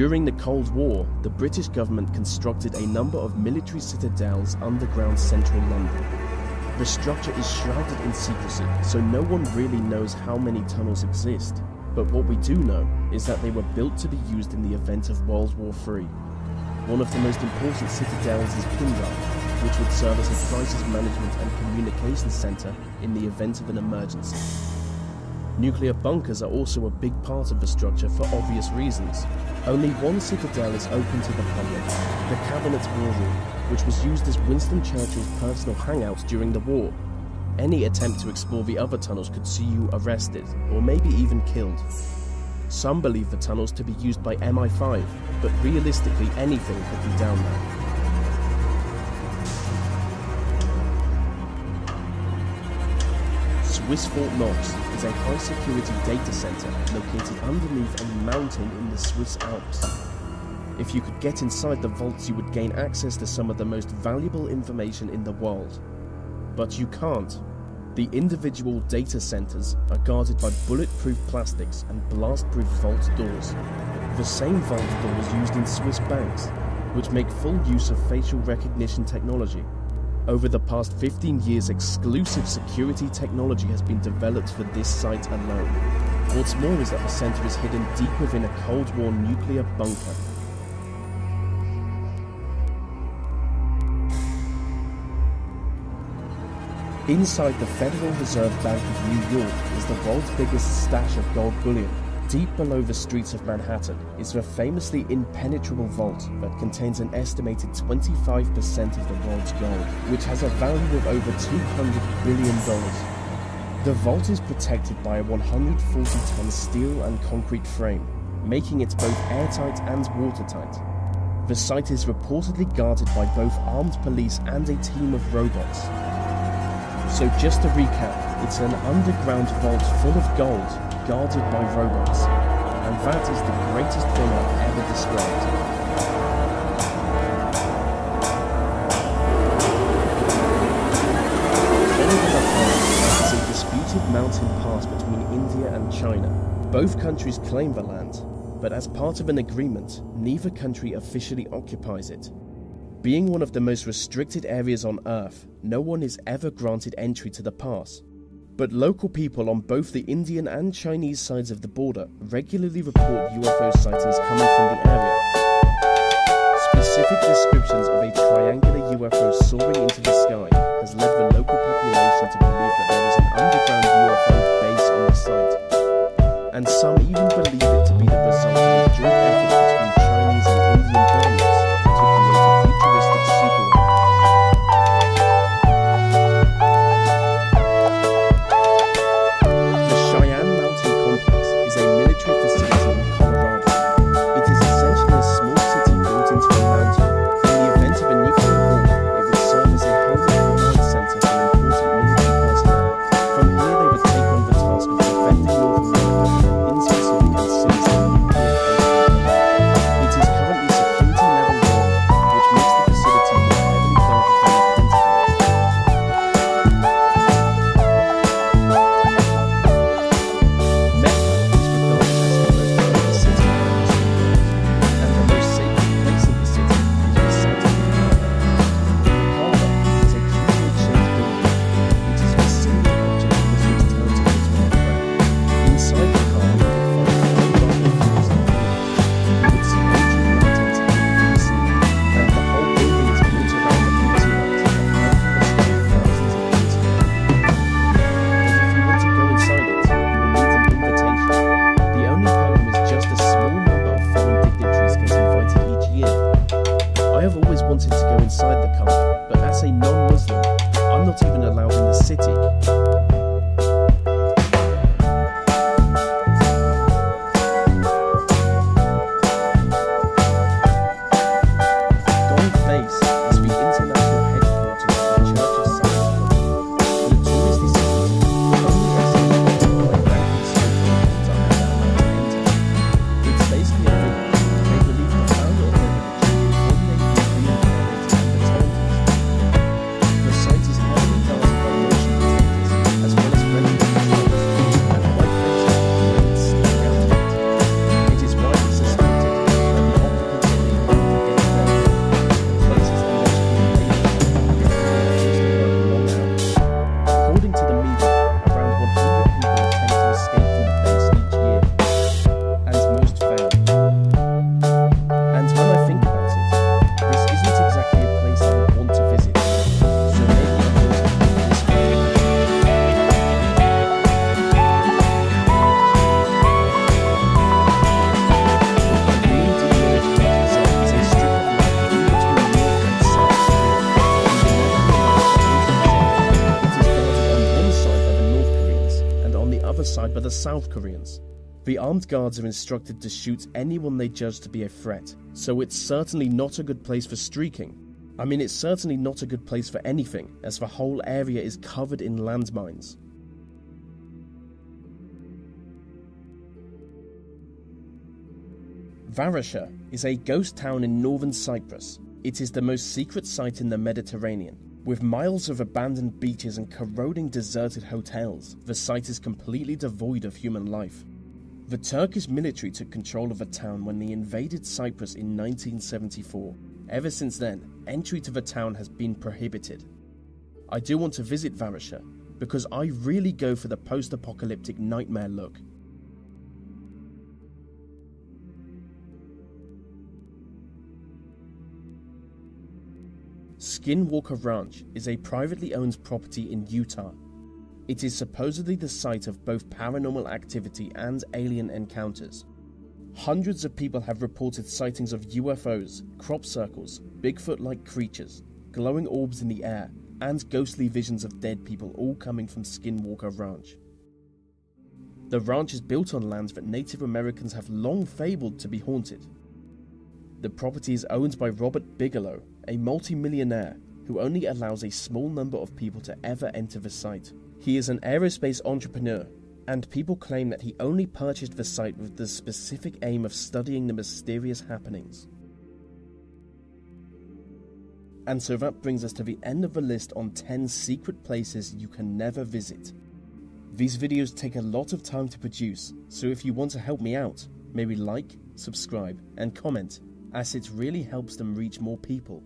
During the Cold War, the British government constructed a number of military citadels underground central London. The structure is shrouded in secrecy, so no one really knows how many tunnels exist. But what we do know is that they were built to be used in the event of World War III. One of the most important citadels is Pindar, which would serve as a crisis management and communications center in the event of an emergency. Nuclear bunkers are also a big part of the structure for obvious reasons. Only one citadel is open to the public, the Cabinet War Room, which was used as Winston Churchill's personal hangout during the war. Any attempt to explore the other tunnels could see you arrested, or maybe even killed. Some believe the tunnels to be used by MI5, but realistically anything could be down there. Swiss Fort Knox is a high security data center located underneath a mountain in the Swiss Alps. If you could get inside the vaults, you would gain access to some of the most valuable information in the world. But you can't. The individual data centers are guarded by bulletproof plastics and blast-proof vault doors. The same vault doors used in Swiss banks, which make full use of facial recognition technology. Over the past 15 years, exclusive security technology has been developed for this site alone. What's more is that the center is hidden deep within a Cold War nuclear bunker. Inside the Federal Reserve Bank of New York is the world's biggest stash of gold bullion. Deep below the streets of Manhattan is the famously impenetrable vault that contains an estimated 25% of the world's gold, which has a value of over $200 billion. The vault is protected by a 140 ton steel and concrete frame, making it both airtight and watertight. The site is reportedly guarded by both armed police and a team of robots. So, just to recap, it's an underground vault full of gold guarded by robots. And that is the greatest thing I've ever described. mountain pass between India and China. Both countries claim the land, but as part of an agreement, neither country officially occupies it. Being one of the most restricted areas on Earth, no one is ever granted entry to the pass. But local people on both the Indian and Chinese sides of the border regularly report UFO sightings coming from the area. Specific descriptions of a triangular UFO soaring into the sky has led the the South Koreans. The armed guards are instructed to shoot anyone they judge to be a threat, so it's certainly not a good place for streaking. I mean, it's certainly not a good place for anything, as the whole area is covered in landmines. Varosha is a ghost town in northern Cyprus. It is the most secret site in the Mediterranean. With miles of abandoned beaches and corroding deserted hotels, the site is completely devoid of human life. The Turkish military took control of the town when they invaded Cyprus in 1974. Ever since then, entry to the town has been prohibited. I do want to visit Varosha because I really go for the post apocalyptic nightmare look Skinwalker Ranch is a privately owned property in Utah. It is supposedly the site of both paranormal activity and alien encounters. Hundreds of people have reported sightings of UFOs, crop circles, Bigfoot like creatures, glowing orbs in the air, and ghostly visions of dead people all coming from Skinwalker Ranch. The ranch is built on lands that Native Americans have long fabled to be haunted. The property is owned by Robert Bigelow, a multi-millionaire who only allows a small number of people to ever enter the site. He is an aerospace entrepreneur, and people claim that he only purchased the site with the specific aim of studying the mysterious happenings. And so that brings us to the end of the list on 10 secret places you can never visit. These videos take a lot of time to produce, so if you want to help me out, maybe like, subscribe, and comment as it really helps them reach more people.